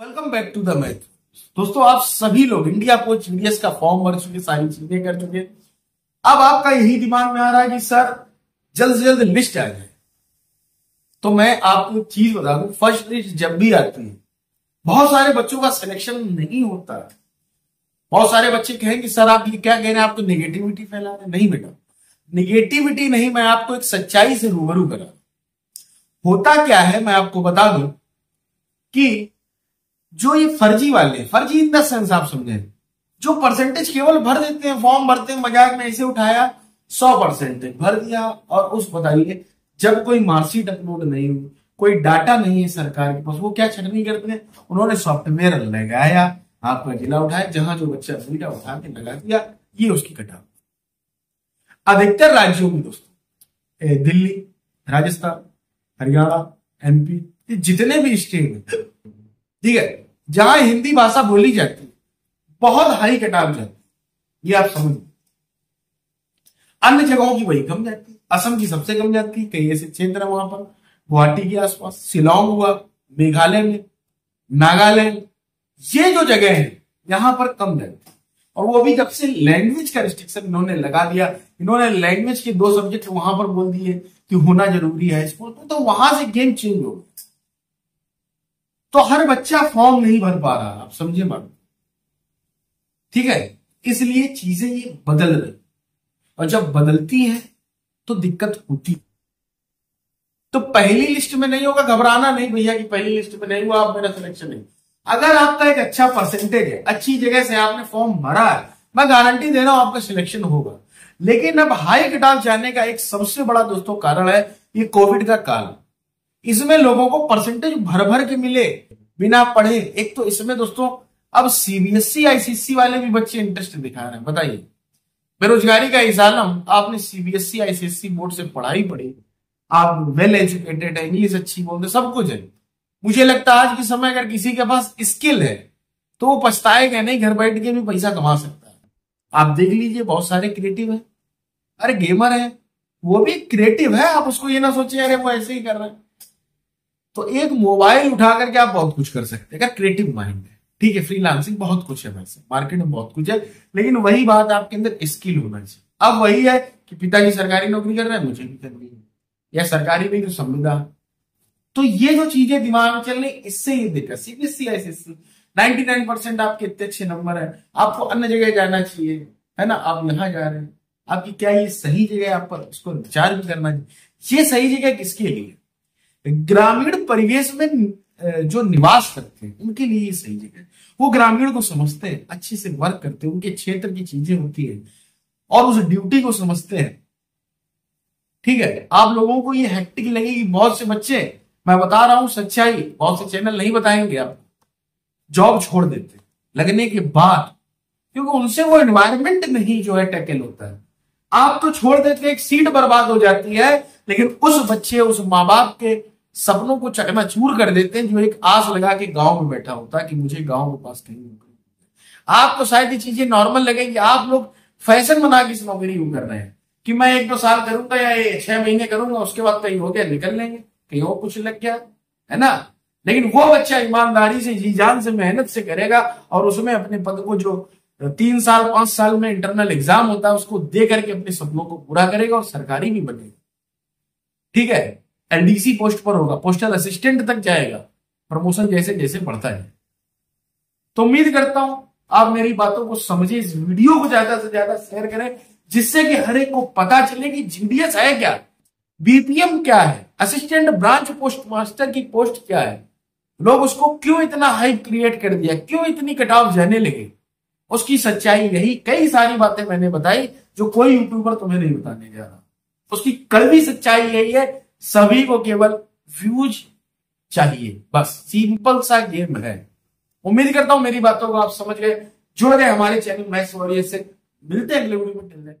Welcome back to the math. दोस्तों, आप सभी लोग इंडिया पोस्ट जीडीएस का फॉर्म भर चुके, सारी चीज़ें कर चुके। अब आपका यही दिमाग में आ रहा है कि, सर, जल्द से जल्द लिस्ट आ जाए। तो मैं आपको चीज़ बता दूँ। फ़र्स्ट लिस्ट जब भी आती है, बहुत सारे बच्चों का सिलेक्शन नहीं होता। बहुत सारे बच्चे कहेंगे, सर, आप ये क्या कह रहे हैं? आप तो निगेटिविटी फैला रहे नहीं बेटा। निगेटिविटी नहीं, मैं आपको एक सच्चाई से रूबरू करा। होता क्या है, मैं आपको बता दूँ कि जो ये फर्जी वाले, फर्जी इन द सेंस आप समझे। जो परसेंटेज केवल भर देते हैं फॉर्म भरते हैं, मज़ाक में ऐसे उठाया, सौ परसेंटेज भर दिया, और उस बताइए, जब कोई मार्कशीट अपलोड नहीं हुई, कोई डाटा नहीं है सरकार के पास, वो क्या छटनी करते हैं? उन्होंने सॉफ्टवेयर लगाया, आपका जिला उठाया, जहाँ जो बच्चा सुविधा उठा के लगा दिया, ये उसकी कटा अधिकतर राज्यों में दोस्तों दिल्ली, राजस्थान, हरियाणा, एमपी जितने भी स्टेट ठीक है? जहाँ हिंदी भाषा बोली जाती है बहुत हाई कटाव जाती है। ये आप समझ अन्य जगहों की वही कम जाती है। असम की सबसे कम जाती है। कई ऐसे क्षेत्र है वहाँ पर। गुवाहाटी के आसपास शिलोंग हुआ मेघालय में नागालैंड। ये जो जगह है यहाँ पर कम जाती है। और वो अभी जब से लैंग्वेज का रिस्ट्रिक्शन इन्होंने लगा दिया इन्होंने लैंग्वेज के दो सब्जेक्ट वहाँ पर बोल दिए कि होना ज़रूरी है स्कूल तो, तो वहाँ से गेम चेंज हो गया। तो हर बच्चा फॉर्म नहीं भर पा रहा, आप समझिए बात। ठीक है? इसलिए चीज़ें ये बदल रही। और जब बदलती है तो दिक्कत होती। तो पहली लिस्ट में नहीं होगा, घबराना नहीं भैया कि पहली लिस्ट में नहीं हुआ, आप मेरा सिलेक्शन नहीं। अगर आपका एक अच्छा परसेंटेज है, अच्छी जगह से आपने फॉर्म भरा है, मैं गारंटी दे रहा हूँ आपका सिलेक्शन होगा। लेकिन अब हाई कटाव जाने का एक सबसे बड़ा दोस्तों कारण है, ये कोविड का काल इसमें लोगों को परसेंटेज भर भर के मिले बिना पढ़े। एक तो इसमें दोस्तों, अब सीबीएसई आईसीएससी वाले भी बच्चे इंटरेस्ट दिखा रहे हैं, बताइए। बेरोजगारी का इजालम आपने सीबीएसई आईसीएससी बोर्ड से पढ़ाई पढ़ी। आप वेल एजुकेटेड है, इंग्लिश अच्छी बोलते सब कुछ है। मुझे लगता है आज के समय अगर किसी के पास स्किल है तो वो पछताएगा नहीं, घर बैठ के भी पैसा कमा सकता है। आप देख लीजिए, बहुत सारे क्रिएटिव है। अरे गेमर है, वो भी क्रिएटिव है, आप उसको ये ना सोचिए अरे वो ऐसे ही कर रहे हैं। तो एक मोबाइल उठा करके आप बहुत कुछ कर सकते हैं। अगर क्रिएटिव माइंड है। ठीक है फ्रीलांसिंग बहुत कुछ है वैसे। मार्केट में बहुत कुछ है, लेकिन वही बात आपके अंदर स्किल होना चाहिए। अब वही है कि पिताजी सरकारी नौकरी कर रहे हैं, मुझे भी करनी है। या सरकारी नहीं तो संविधान तो ये जो चीज़ें दिमाग में चल रही इससे ये दिक्कत CBSE ICSE ninety nine percent आपके इतने अच्छे नंबर है। आपको अन्य जगह जाना चाहिए, है ना? आप यहाँ जा रहे हैं। आपकी क्या ये सही जगह आप पर उसको विचार भी करना चाहिए। ये सही जगह किसके लिए? ग्रामीण परिवेश में जो निवास करते हैं, उनके लिए ये सही जगह वो ग्रामीण को समझते हैं, अच्छे से वर्क करते हैं, उनके क्षेत्र की चीज़ें होती है, और उस ड्यूटी को समझते हैं। ठीक है, आप लोगों को ये हेक्टिक लगेगी बहुत से बच्चे, मैं बता रहा हूँ सच्चाई, बहुत से चैनल नहीं बताएँगे आप। जॉब छोड़ देते लगने के बाद, क्योंकि उनसे वो एनवायरमेंट नहीं जो है टैकल होता है। आप तो छोड़ देते एक सीट बर्बाद हो जाती है लेकिन उस बच्चे, उस माँ बाप के सपनों को चकनाचूर कर देते हैं जो एक आस लगा के गाँव में बैठा होता है कि मुझे गाँव के पास कहीं नौकरी आपको शायद ये चीज़ें नॉर्मल लगेगी आप लोग फ़ैशन बना के इस नौकरी को कर रहे हैं कि मैं एक दो साल करूँगा या छह महीने करूँगा, उसके बाद कहीं हो गया निकल लेंगे, कहीं और कुछ लग गया, है ना? लेकिन वो बच्चा ईमानदारी से, जी जान से, मेहनत से करेगा और उसमें अपने पद को जो तीन साल, पाँच साल में इंटरनल एग्ज़ाम होता है, उसको दे करके अपने सपनों को पूरा करेगा और सरकारी भी बनेगा। ठीक है? एलडीसी पोस्ट पर होगा। पोस्टल असिस्टेंट तक जाएगा। प्रमोशन जैसे जैसे बढ़ता है। तो उम्मीद करता हूँ आप मेरी बातों को समझे, इस वीडियो को ज़्यादा से ज़्यादा शेयर करें, जिससे कि हर एक को पता चले कि जीडीएस है क्या? बीपीएम क्या है? असिस्टेंट ब्रांच पोस्ट मास्टर की पोस्ट क्या है? लोग उसको क्यों इतना हाइप क्रिएट कर दिया? क्यों इतनी कटाव जाने लगे? उसकी सच्चाई यही कई सारी बातें मैंने बताई, जो कोई यूट्यूबर तुम्हें नहीं बताने जा रहा। उसकी कड़वी सच्चाई यही है, सभी को केवल व्यूज़ चाहिए। बस, सिंपल सा गेम है। उम्मीद करता हूँ मेरी बातों को आप समझ गए। जुड़ गए हमारे चैनल मैं वॉरियर से। मिलते हैं अगले वीडियो में।